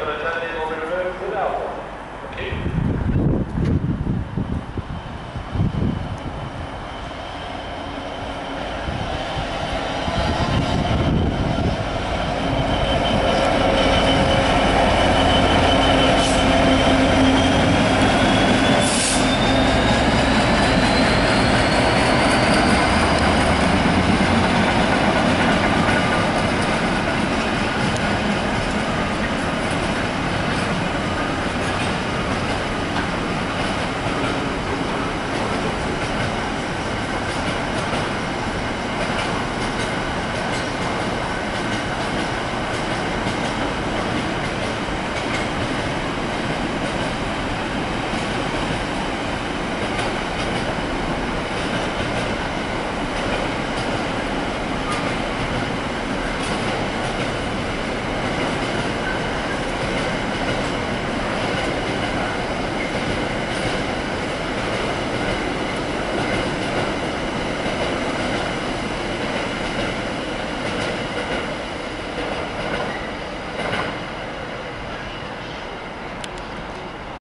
Gracias.